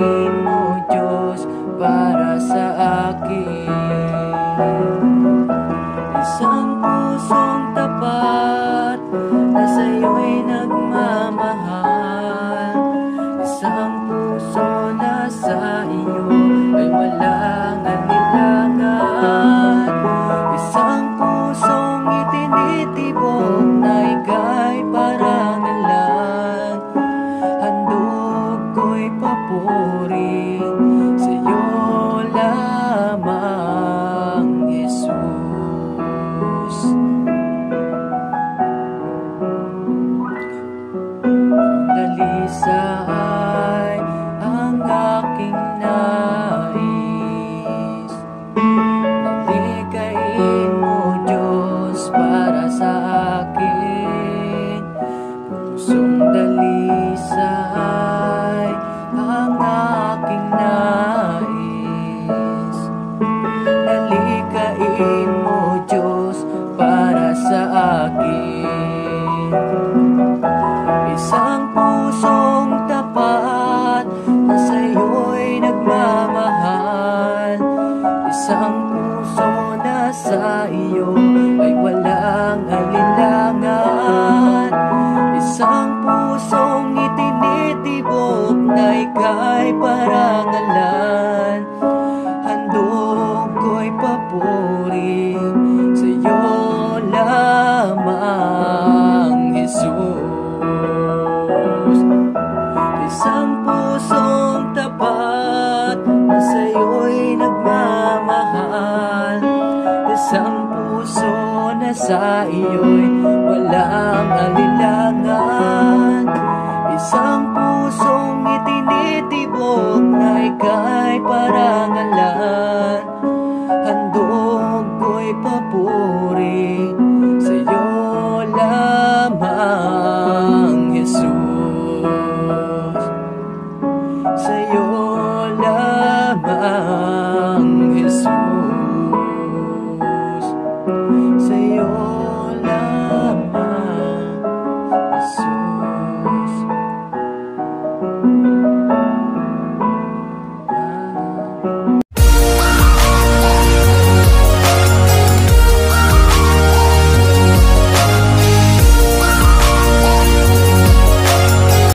Ibigin mo Diyos para sa akin. Isang sa iyo ay walang alinlangan. Isang parangalan. Handog ko'y papuri sa'yo lamang, Jesus. Isang pusong tapat na sa'yo'y nagmamahal. Isang puso na sa iyo'y walang alinlangan Isang pusong itinitibok na ika'y parangalan. Handog ko'y papuri